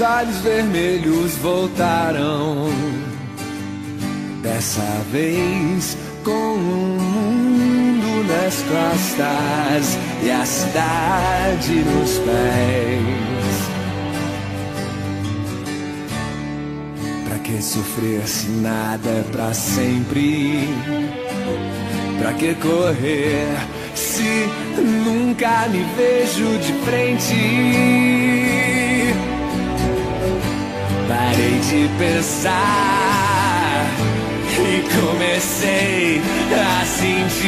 olhos vermelhos voltaram. Dessa vez com o mundo nas costas e a cidade nos pés. Pra que sofrer se nada é pra sempre? Pra que correr se nunca me vejo de frente? De pensar e comecei a sentir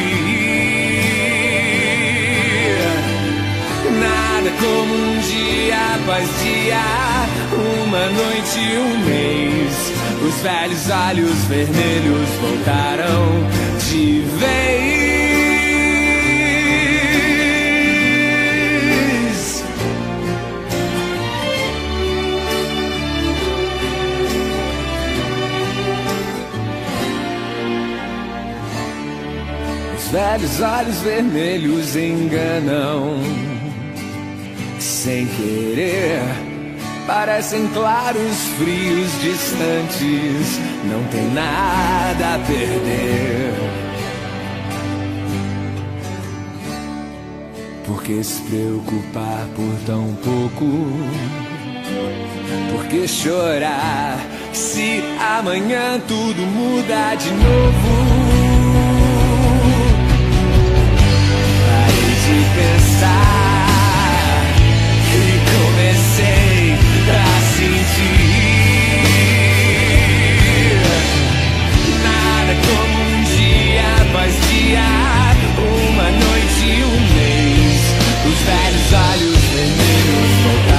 nada como um dia após dia, uma noite e um mês. Os velhos olhos vermelhos voltaram de vez. Velhos olhos vermelhos enganam sem querer. Parecem claros, frios, distantes. Não tem nada a perder. Por que se preocupar por tão pouco? Por que chorar se amanhã tudo muda de novo? Os velhos olhos vermelhos voltaram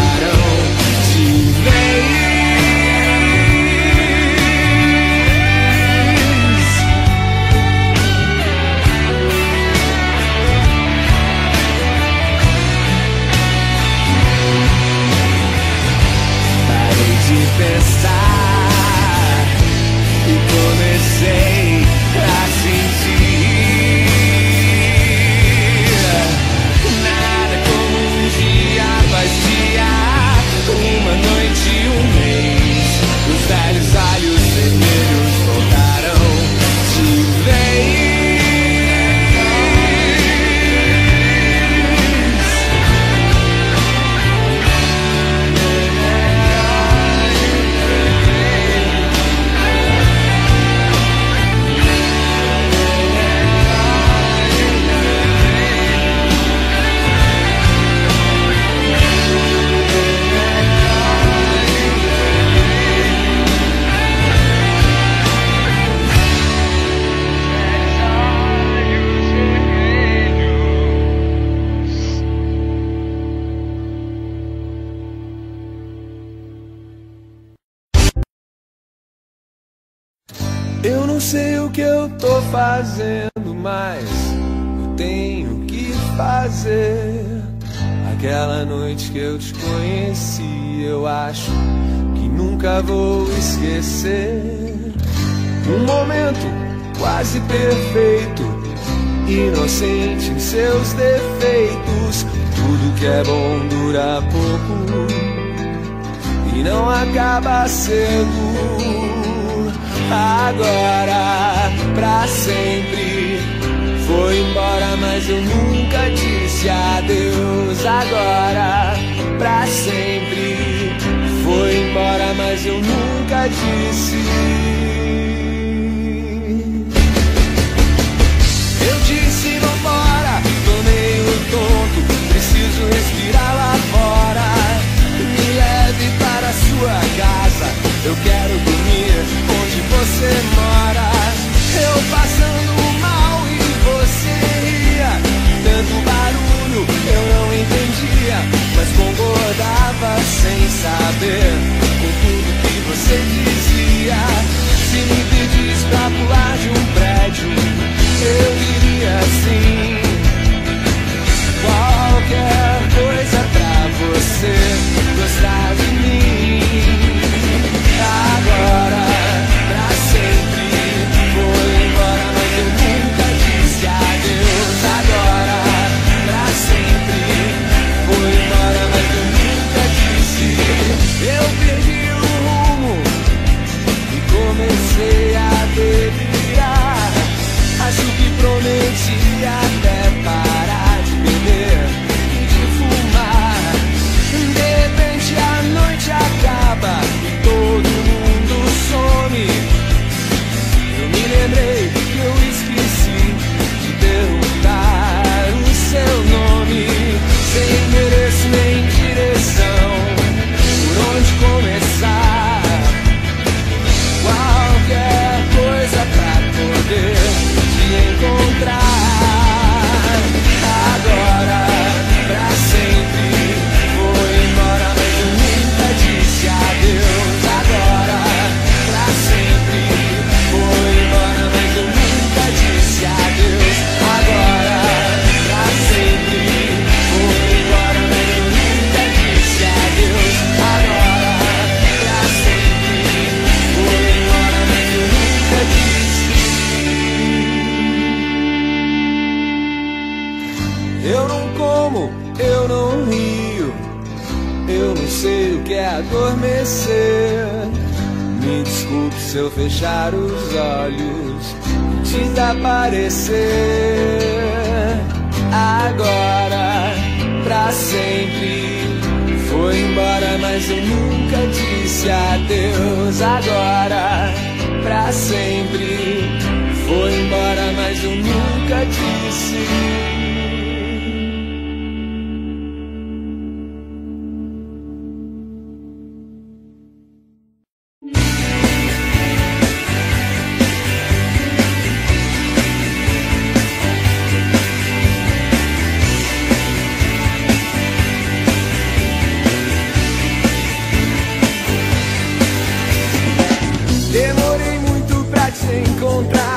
fazendo mais. Eu tenho que fazer. Aquela noite que eu te conheci, eu acho que nunca vou esquecer. Um momento quase perfeito, inocente em seus defeitos. Tudo que é bom dura pouco e não acaba sendo agora pra sempre. Foi embora, mas eu nunca disse adeus agora pra sempre. Foi embora, mas eu nunca disse. fechar os olhos, desaparecer agora pra sempre. Foi embora, mas eu nunca disse adeus agora pra sempre. Foi embora, mas eu nunca disse encontrar.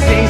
sing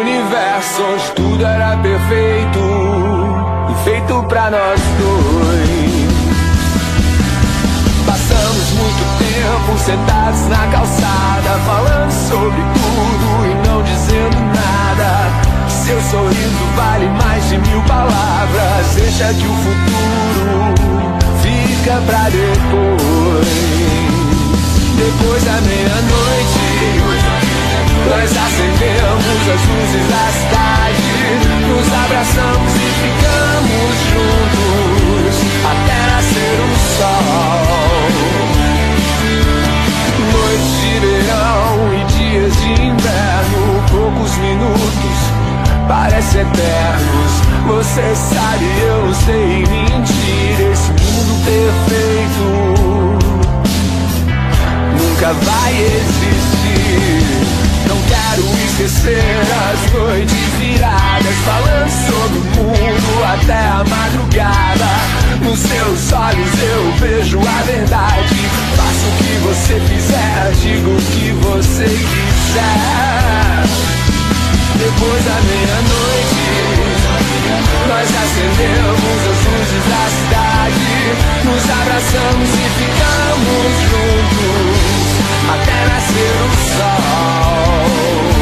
universo onde tudo era perfeito e feito pra nós dois. Passamos muito tempo sentados na calçada, falando sobre tudo e não dizendo nada. Seu sorriso vale mais de mil palavras. Deixa que o futuro fica pra depois. Depois da meia-noite, nós acendemos as luzes da cidade, nos abraçamos e ficamos juntos até nascer o sol. Noites de verão e dias de inverno, poucos minutos, parecem eternos. Você sabe, eu sei mentir. Esse mundo perfeito nunca vai existir. Não quero esquecer as noites viradas, falando sobre o mundo até a madrugada. Nos seus olhos eu vejo a verdade. Faço o que você fizer, digo o que você quiser. Depois da meia-noite, nós acendemos as luzes da cidade, nos abraçamos e ficamos juntos até nascer o sol.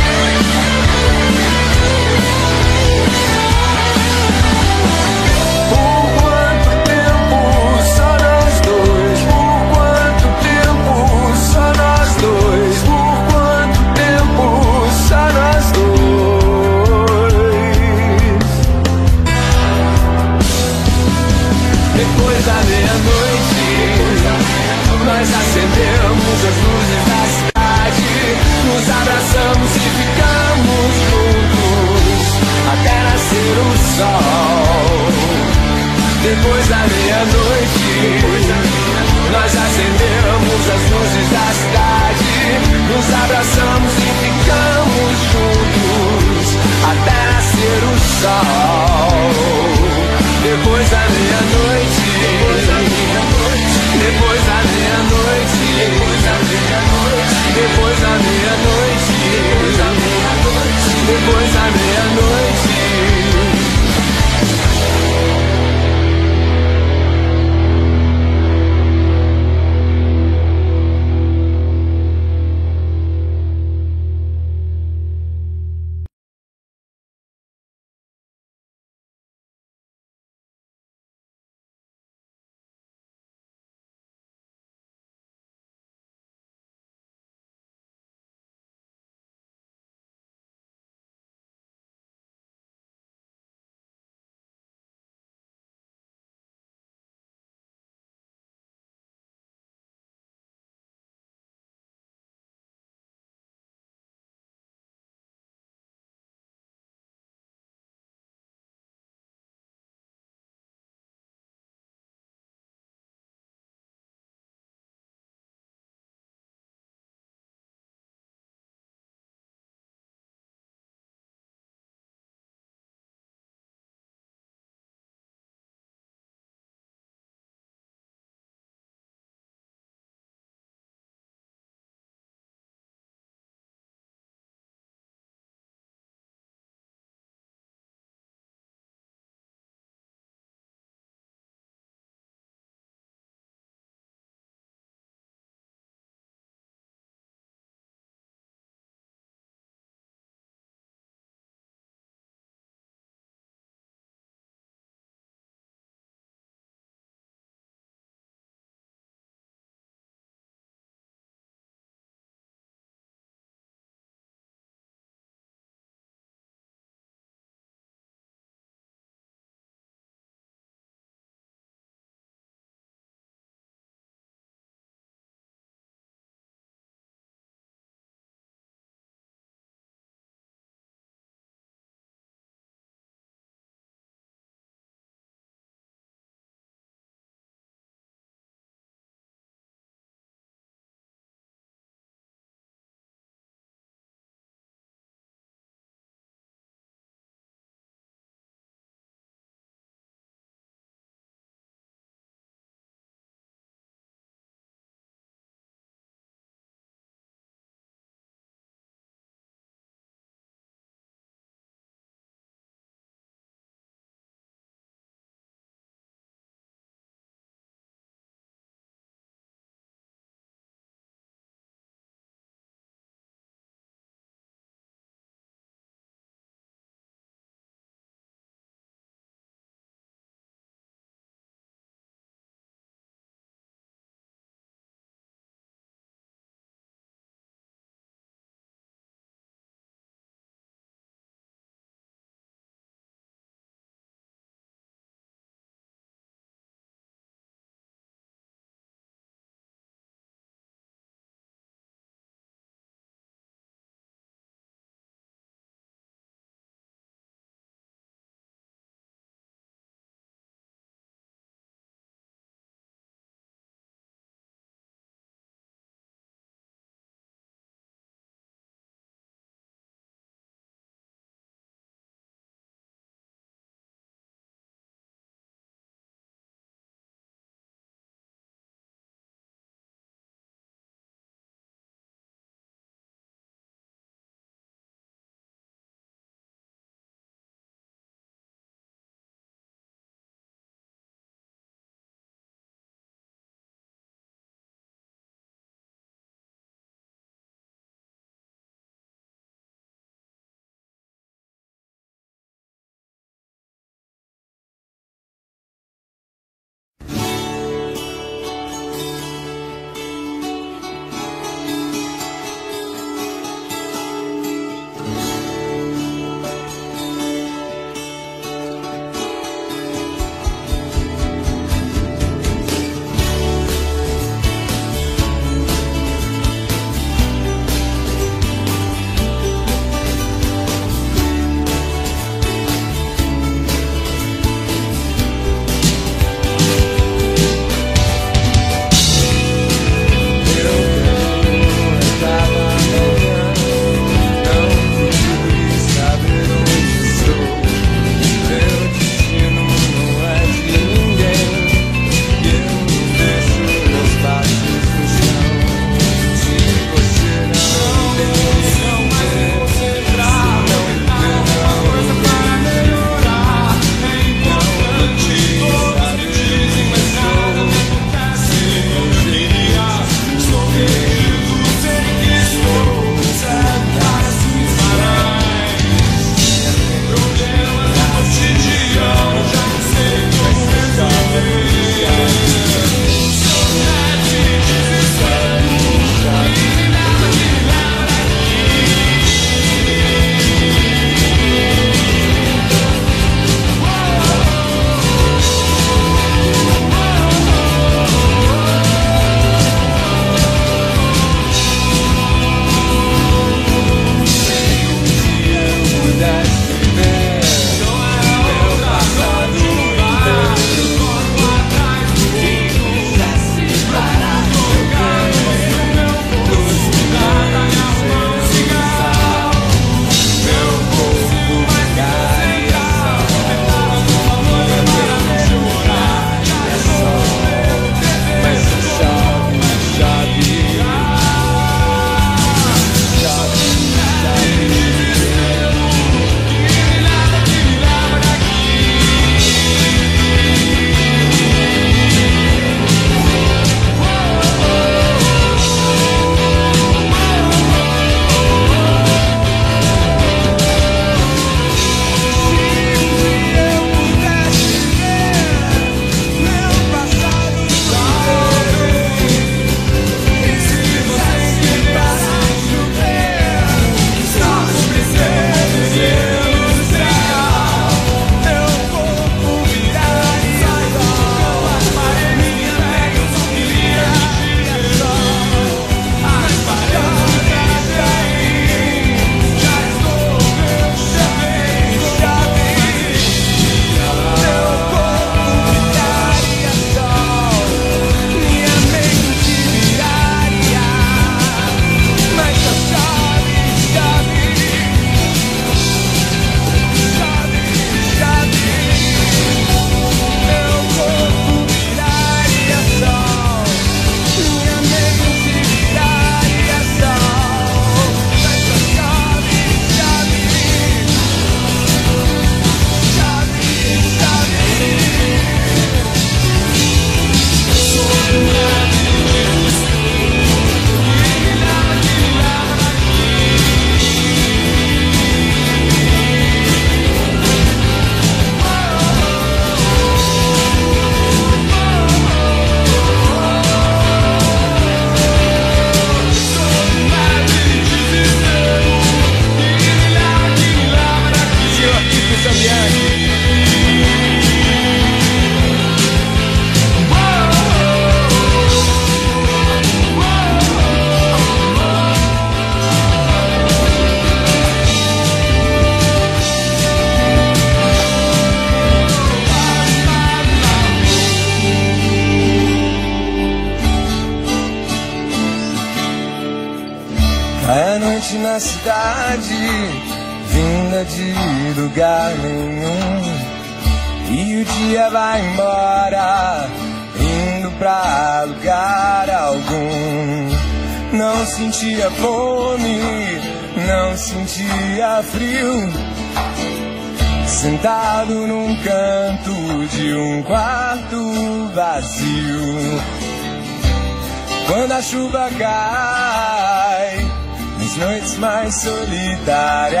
Chuva cai, nas noites mais solitárias,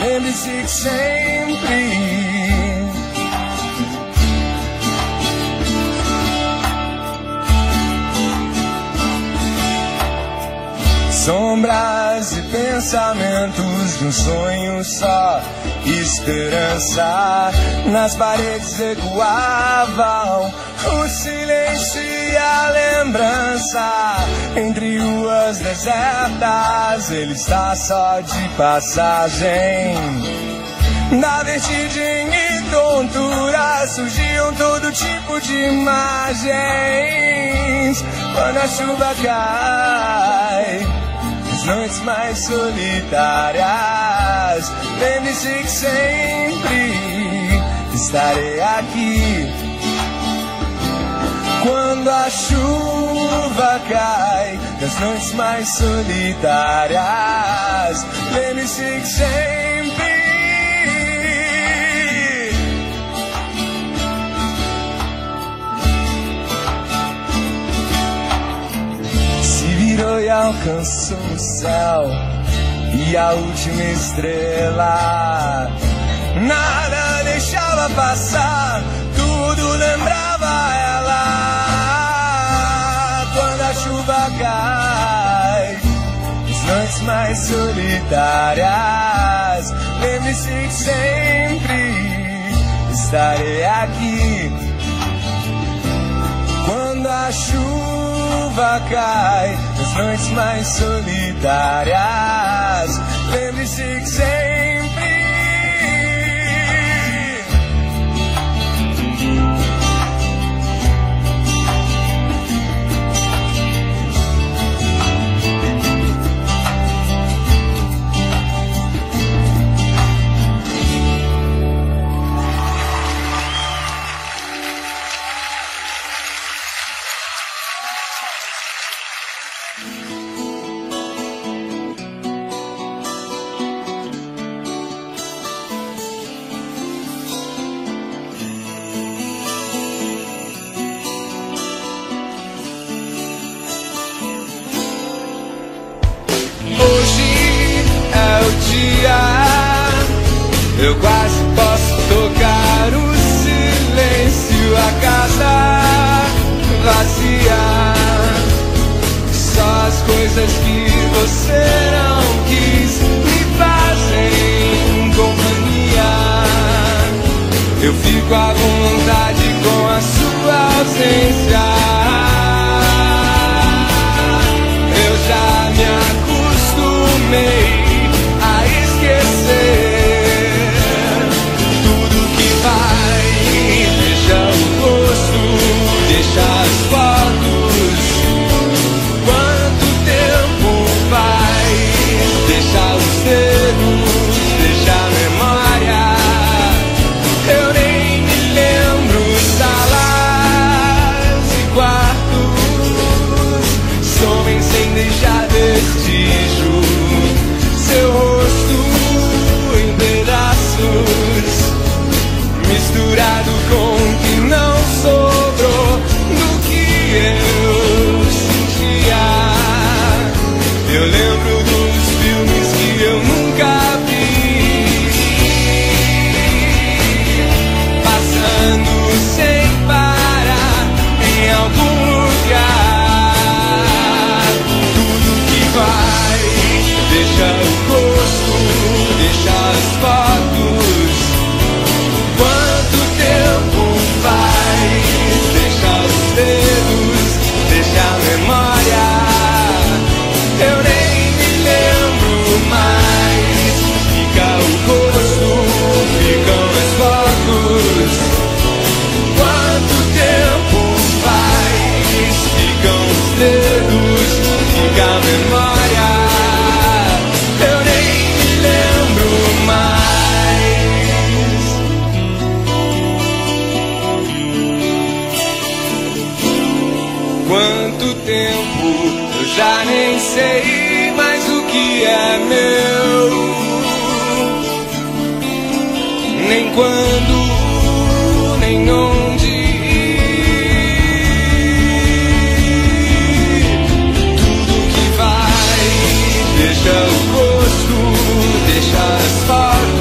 lembre-se que sempre Sombras e pensamentos de um sonho só. Esperança nas paredes ecoavam. O silêncio e a lembrança. Entre ruas desertas, ele está só de passagem. Na vertigem e tontura surgiam todo tipo de imagens. Quando a chuva cai noites mais solitárias. Lembre-se que sempre estarei aqui. Quando a chuva cai nas noites mais solitárias, lembre-se que sempre e alcançou o céu e a última estrela. Nada deixava passar, tudo lembrava ela. Quando a chuva cai, as noites mais solitárias, lembre-se que sempre estarei aqui. Quando a chuva cai nas noites mais solitárias. Lembre-se que sempre. Que não quis me fazem companhia. Eu fico à vontade com a sua ausência. Quanto tempo eu já nem sei mais o que é meu, nem quando, nem onde. Tudo que vai deixa o gosto, deixa as fotos.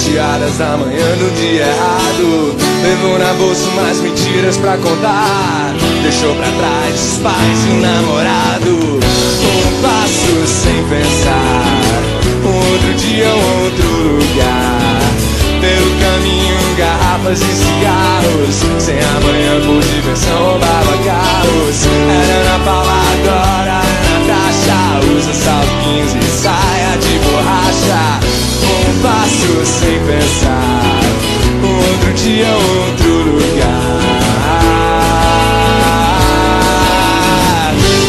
Sete horas da manhã no dia errado. Levou na bolsa umas mentiras pra contar. Deixou pra trás os pais e o namorado. Um passo sem pensar. Um outro dia, um outro lugar. Pelo caminho, garrafas e cigarros. Sem amanhã por diversão, roubava carros. Era Ana Paula agora, é Natasha Usa salpinhos e saia de borracha Um passo sem pensar. Outro dia, outro lugar.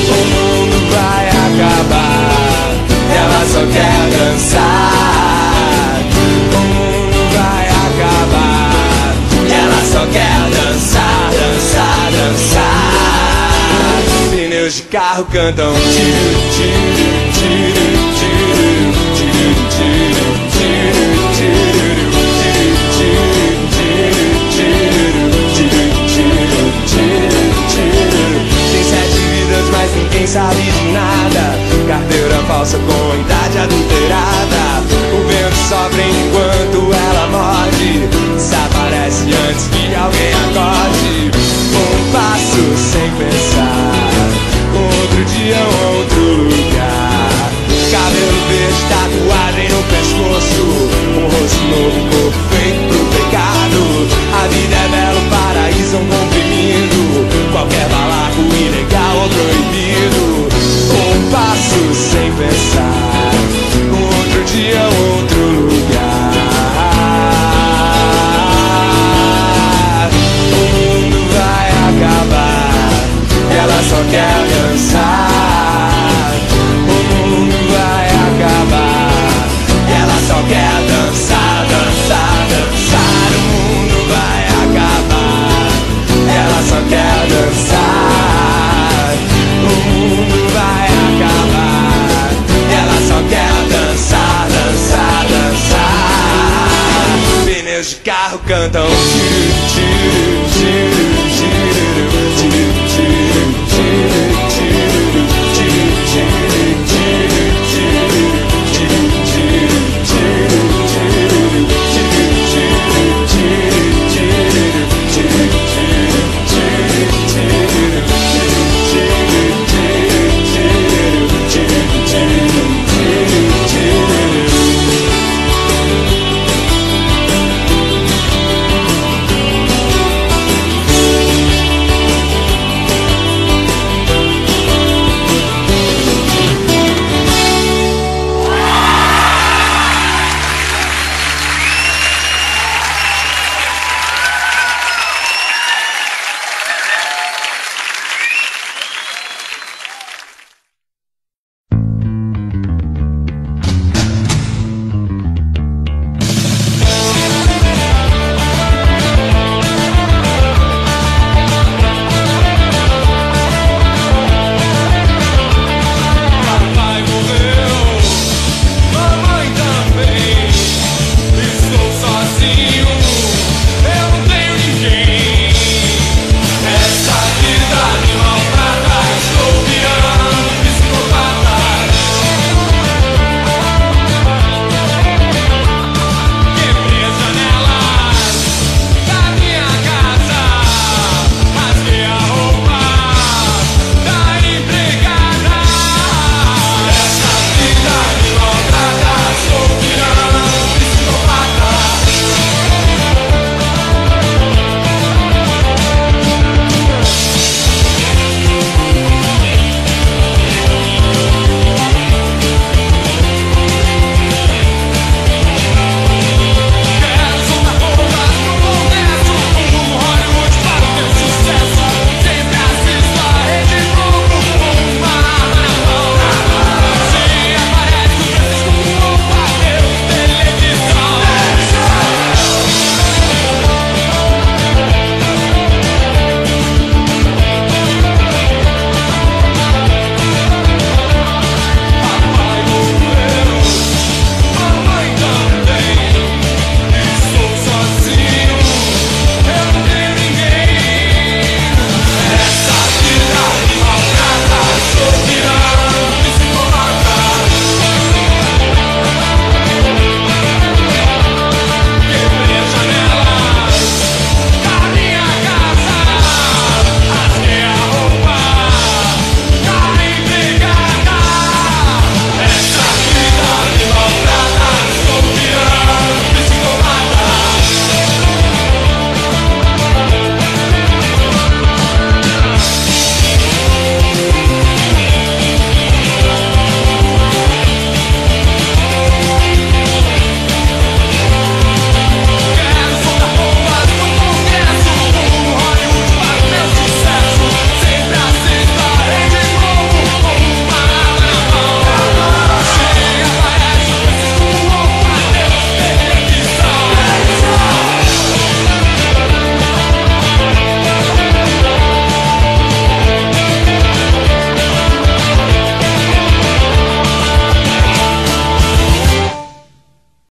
O mundo vai acabar. Ela só quer dançar. O mundo vai acabar. Ela só quer dançar, dançar, dançar. Pneus de carro cantam. Tiro, tiro, tiro, tiro, sem sete vidas, mas ninguém sabe de nada. Carteira falsa com idade adulterada. O vento sobra enquanto ela morde. Desaparece antes que alguém acorde. Um passo sem pensar. Outro dia, outro lugar Um rosto novo, corpo feito pecado. cantam.